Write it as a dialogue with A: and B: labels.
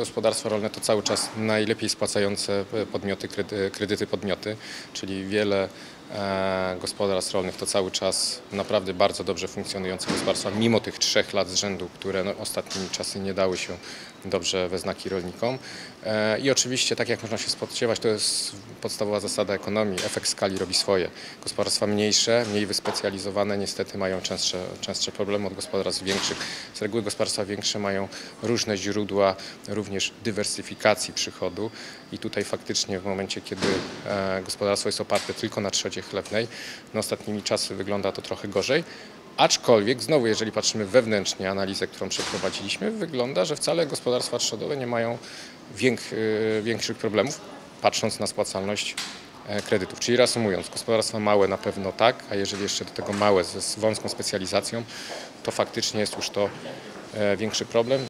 A: gospodarstwa rolne to cały czas najlepiej spłacające e, podmioty, kredy- kredyty podmioty, czyli wiele gospodarstw rolnych to cały czas naprawdę bardzo dobrze funkcjonujące gospodarstwa, mimo tych trzech lat z rzędu, które no, ostatnimi czasy nie dały się dobrze we znaki rolnikom. E, I oczywiście, tak jak można się spodziewać, to jest podstawowa zasada ekonomii, efekt skali robi swoje. Gospodarstwa mniejsze, mniej wyspecjalizowane niestety mają częstsze, częstsze problemy od gospodarstw większych. Z reguły gospodarstwa większe mają różne źródła również dywersyfikacji przychodu i tutaj faktycznie w momencie, kiedy e, gospodarstwo jest oparte tylko na trzodzie chlewnej, na ostatnimi czasy wygląda to trochę gorzej. Aczkolwiek znowu, jeżeli patrzymy wewnętrznie analizę, którą przeprowadziliśmy, wygląda, że wcale gospodarstwa trzodowe nie mają y, większych problemów, patrząc na spłacalność e, kredytów. Czyli reasumując, gospodarstwa małe na pewno tak, a jeżeli jeszcze do tego małe z wąską specjalizacją, to faktycznie jest już to e, większy problem.